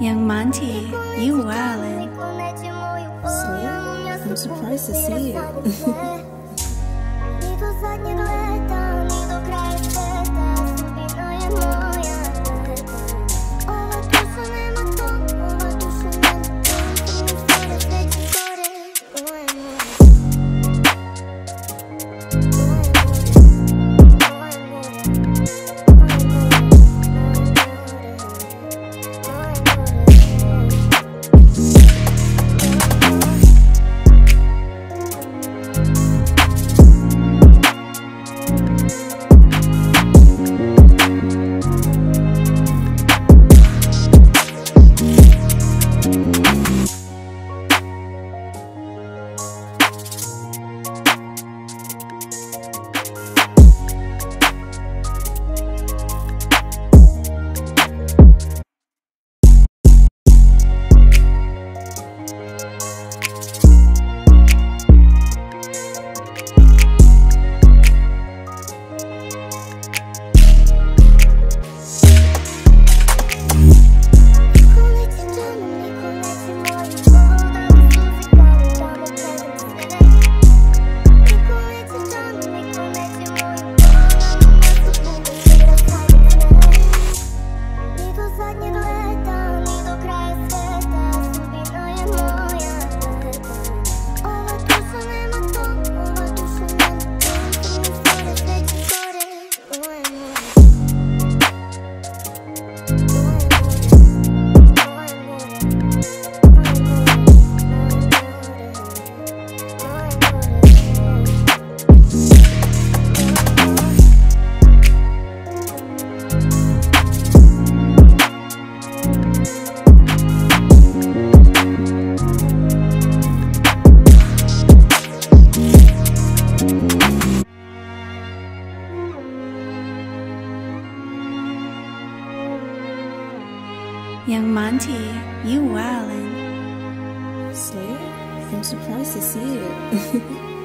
Young Monty, you are! So, I'm surprised to see you. Young Monty, you wildin'. sleep? I'm surprised to see you.